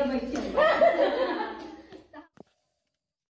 я мой